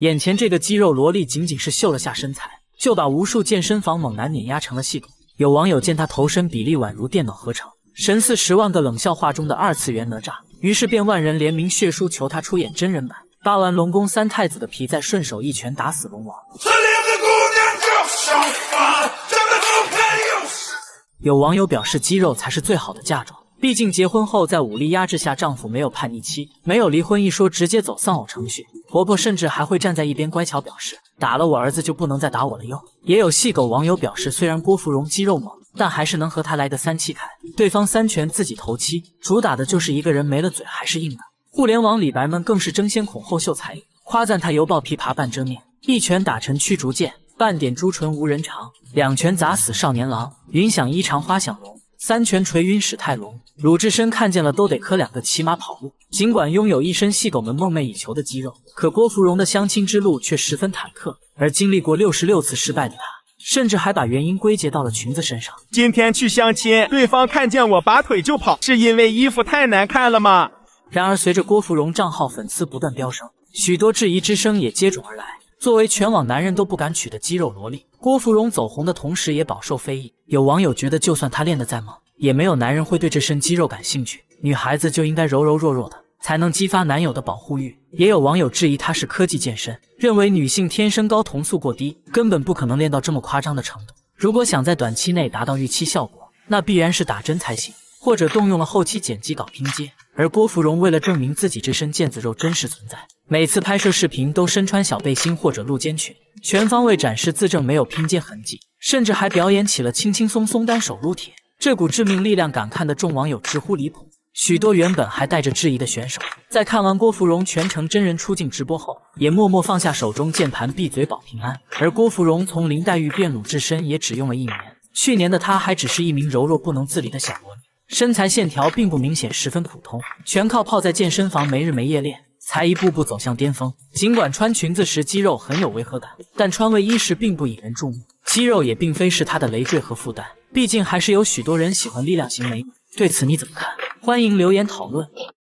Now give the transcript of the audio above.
眼前这个肌肉萝莉仅仅是秀了下身材，就把无数健身房猛男碾压成了细狗。有网友见她头身比例宛如电脑合成，神似十万个冷笑话中的二次元哪吒，于是便万人联名血书求她出演真人版。扒完龙宫三太子的皮，再顺手一拳打死龙王。有网友表示，肌肉才是最好的嫁妆。毕竟结婚后在武力压制下，丈夫没有叛逆期，没有离婚一说，直接走丧偶程序。婆婆甚至还会站在一边乖巧表示，打了我儿子就不能再打我了哟。也有细狗网友表示，虽然郭芙蓉肌肉猛，但还是能和他来个三七开，对方三拳自己头七，主打的就是一个人没了嘴还是硬的。互联网李白们更是争先恐后秀才艺，夸赞他犹抱琵琶半遮面，一拳打成驱逐舰，半点朱唇无人尝，两拳砸死少年郎，云想衣裳花想容。三拳锤晕史泰龙，鲁智深看见了都得磕两个骑马跑路。尽管拥有一身细狗们梦寐以求的肌肉，可郭芙蓉的相亲之路却十分坎坷。而经历过六十六次失败的她，甚至还把原因归结到了裙子身上。今天去相亲，对方看见我拔腿就跑，是因为衣服太难看了吗？然而，随着郭芙蓉账号粉丝不断飙升，许多质疑之声也接踵而来。作为全网男人都不敢娶的肌肉萝莉。郭芙蓉走红的同时，也饱受非议。有网友觉得，就算她练得再猛，也没有男人会对这身肌肉感兴趣。女孩子就应该柔柔弱弱的，才能激发男友的保护欲。也有网友质疑她是科技健身，认为女性天生睾酮素过低，根本不可能练到这么夸张的程度。如果想在短期内达到预期效果，那必然是打针才行，或者动用了后期剪辑搞拼接。而郭芙蓉为了证明自己这身腱子肉真实存在，每次拍摄视频都身穿小背心或者露肩裙。全方位展示自证没有拼接痕迹，甚至还表演起了轻轻松松单手撸铁，这股致命力量感看得众网友直呼离谱。许多原本还带着质疑的选手，在看完郭芙蓉全程真人出镜直播后，也默默放下手中键盘，闭嘴保平安。而郭芙蓉从林黛玉变鲁智深也只用了一年，去年的她还只是一名柔弱不能自理的小萝莉，身材线条并不明显，十分普通，全靠泡在健身房没日没夜练。才一步步走向巅峰。尽管穿裙子时肌肉很有违和感，但穿卫衣时并不引人注目。肌肉也并非是她的累赘和负担，毕竟还是有许多人喜欢力量型美女。对此你怎么看？欢迎留言讨论。